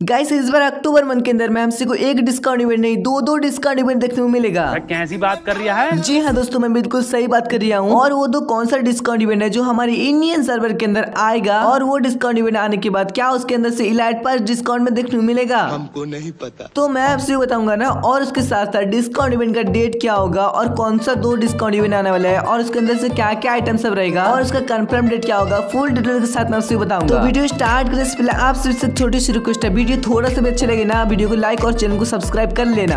Guys इस बार अक्टूबर month के अंदर में हमसे को एक डिस्काउंट इवेंट नहीं दो दो डिस्काउंट इवेंट देखने को मिलेगा। कैसी बात कर रहा है? जी हाँ दोस्तों मैं बिल्कुल सही बात कर रहा हूँ। और वो दो कौन सा डिस्काउंट इवेंट है जो हमारे इंडियन सर्वर के अंदर आएगा? और वो डिस्काउंट इवेंट आने के बाद क्या उसके अंदर से इलाइट पास डिस्काउंट में देखने को मिलेगा? हमको नहीं पता। तो मैं आपसे बताऊँगा ना और उसके साथ साथ डिस्काउंट इवेंट का डेट क्या होगा और कौन सा दो डिस्काउंट इवेंट आने वाला है और उसके अंदर से क्या क्या आइटम सब रहेगा और उसका कंफर्म डेट क्या होगा फुल डिटेल के साथ मैं आपसे बताऊँगा। तो वीडियो स्टार्ट करने से पहले आप सिर्फ़ छोटी सी रिक्वेस्ट है वीडियो थोड़ा सा भी अच्छा लगे ना वीडियो को लाइक और चैनल को सब्सक्राइब कर लेना।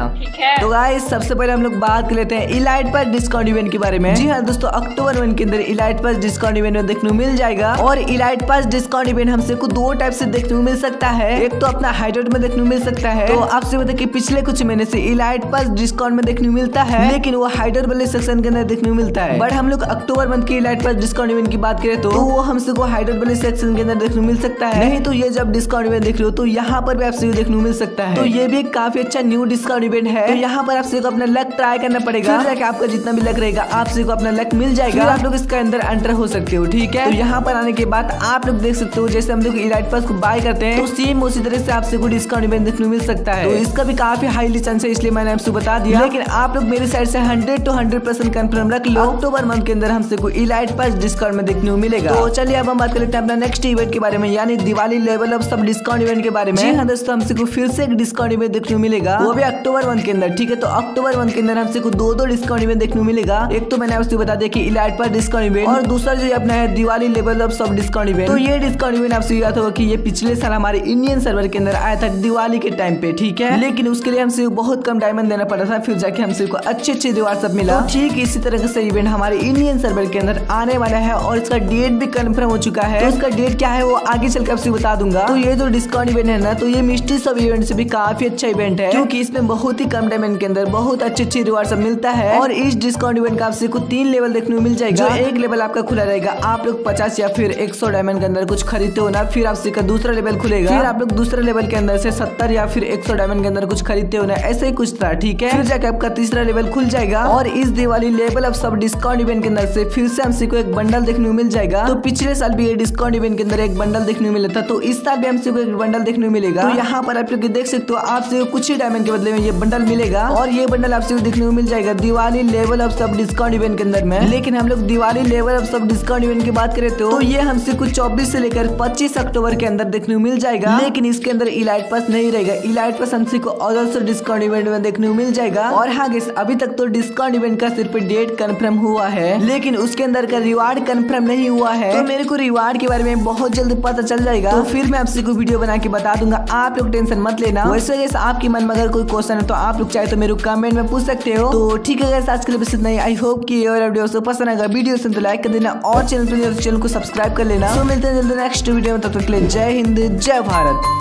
तो गाइस सबसे पहले हम लोग बात कर लेते हैं इलाइट पर डिस्काउंट इवेंट के बारे में। जी हाँ दोस्तों अक्टूबर वन के अंदर इलाइट पास डिस्काउंट इवेंट में देखने को मिल जाएगा। और इलाइट पास डिस्काउंट इवेंट हमसे को दो टाइप से देखने को मिल सकता है। एक तो अपना हाइड्रेट में देखने को मिल सकता है। तो आपसे बता कि पिछले कुछ महीने से इलाइट पास डिस्काउंट में देखने को मिलता है। लेकिन वो हाइड्रेट वाले सेक्शन के अंदर देखने को मिलता है। बट हम लोग अक्टूबर मंथ की इलाइट पास डिस्काउंट इवेंट की बात करें तो वो हमसे को हाइड्रेट वाले सेक्शन के अंदर देखने को मिल सकता है। नहीं तो ये जब डिस्काउंट इवेंट देख लो तो यहाँ पर भी आपसे देखने को मिल सकता है। तो ये भी काफ़ी अच्छा न्यू डिस्काउंट इवेंट है। तो यहाँ पर आपसे को अपना लक ट्राई करना पड़ेगा। जाके आपका जितना भी लक रहेगा आपसे को अपना लक मिल जाएगा। आप लोग इसके अंदर एंटर हो सकते हो ठीक है? तो यहाँ पर आने के बाद आप लोग देख सकते हो जैसे हम लोग इलाइट पास को बाय करते हैं तो सेम उसी तरह से आपसे को डिस्काउंट इवेंट देखने को मिल सकता है। तो इसका भी काफ़ी हाईली चांस है इसलिए मैंने आपसे बता दिया। लेकिन आप लोग मेरी साइड से hundred two hundred percent confirm रख लो। अक्टूबर मंथ के अंदर हमसे को इलाइट पास डिस्काउंट में देखने को मिलेगा। तो चलिए अब हम बात कर लेते हैं अपना नेक्स्ट इवेंट के बारे में यानी दिवाली लेवल ऑफ़ सब डिस्काउंट इवेंट के बारे में। हाँ। दोस्तों हमसे को फिर से एक डिस्काउंट इवेंट देखने को मिलेगा। वो भी अक्टूबर वन के अंदर ठीक है? तो अक्टूबर वन के अंदर हमसे को दो दो डिस्काउंट इवेंट देखने को मिलेगा। एक तो मैंने आपसे बता दिया कि इलाइट पर डिस्काउंट इवेंट और दूसरा जो अपना है दिवाली लेवल ऑफ़ सब डिस्काउंट इवेंट तो ये डिस्काउंट इवेंट आपसे याद होगा की ये पिछले साल हमारे इंडियन सर्वर के अंदर आया था दिवाली के टाइम पे ठीक है? लेकिन उसके लिए हमसे बहुत कम डायमंड देना पड़ा था फिर जाके हमसे को अच्छे अच्छे दीवार सब मिला। तो ठीक इसी तरह से इवेंट हमारे इंडियन सर्वर के अंदर आने वाला है और इसका डेट भी कन्फर्म हो चुका है। तो उसका डेट क्या है वो आगे चल के आपसे बता दूँगा। तो ये जो डिस्काउंट इवेंट है ना तो ये मिस्ट्री सब इवेंट से भी काफ़ी अच्छा इवेंट है। क्योंकि इसमें बहुत ही कम डायमंड के अंदर बहुत अच्छी अच्छी रिवार्ड सब मिलता है। और इस डिस्काउंट इवेंट का आपसे कुछ तीन लेवल देखने को मिल जाएगा। जो एक लेवल आपका खुला रहेगा। आप लोग पचास या फिर एक सौ डायमंड के अंदर कुछ खरीदते हो ना फिर आपसे का दूसरा लेवल खुलेगा। फिर आप लोग दूसरे लेवल के अंदर से सत्तर या फिर एक सौ डायमंड के अंदर कुछ खरीदते हो ना ऐसे ही कुछ था ठीक है? फिर जाकर आपका तीसरा लेवल खुल जाएगा। और इस दिवाली लेवल अब सब डिस्काउंट इवेंट के अंदर से फिर से हमसे को एक बंडल देखने को मिल जाएगा। तो पिछले साल भी ये डिस्काउंट इवेंट के अंदर एक बंडल देखने को मिला था। तो इस साल भी हमसे को एक बंडल देखने को मिलेगा। तो यहाँ पर आप लोग देख सकते हो आपसे कुछ ही डायमंड के बदले में ये बंडल मिलेगा। और ये बंडल आपसे देखने को मिल जाएगा। दिवाली लेवल ऑफ़ सब डिस्काउंट इवेंट के अंदर में। लेकिन हम लोग दिवाली लेवल ऑफ़ सब डिस्काउंट इवेंट की बात करें तो, तो ये हमसे कुछ चौबीस से लेकर पच्चीस अक्टूबर के अंदर देखने को मिल जाएगा। लेकिन इसके अंदर इलाइट पास नहीं रहेगा। इलाइट पास हमसे को ऑल्सो डिस्काउंट इवेंट में देखने को मिल जाएगा। और हाँ अभी तक तो डिस्काउंट इवेंट का सिर्फ़ डेट कन्फर्म हुआ है। लेकिन उसके अंदर का रिवार्ड कन्फर्म नहीं हुआ है। तो मेरे को रिवार्ड के बारे में बहुत जल्द पता चल जाएगा। तो फिर मैं आपसे कोई वीडियो बना के बता दूँगा। आप लोग टेंशन मत लेना। वैसे आपकी मन में अगर कोई क्वेश्चन है तो आप लोग चाहे तो मेरे कमेंट में पूछ सकते हो। तो ठीक है आज के लिए बस इतना ही। आई होप कि और वीडियो से पसंद आएगा। वीडियो से तो लाइक कर देना और चैनल चैनल को सब्सक्राइब कर लेना। तो मिलते हैं जल्दी नेक्स्ट वीडियो में। तब तक लिए जय हिंद, जय भारत।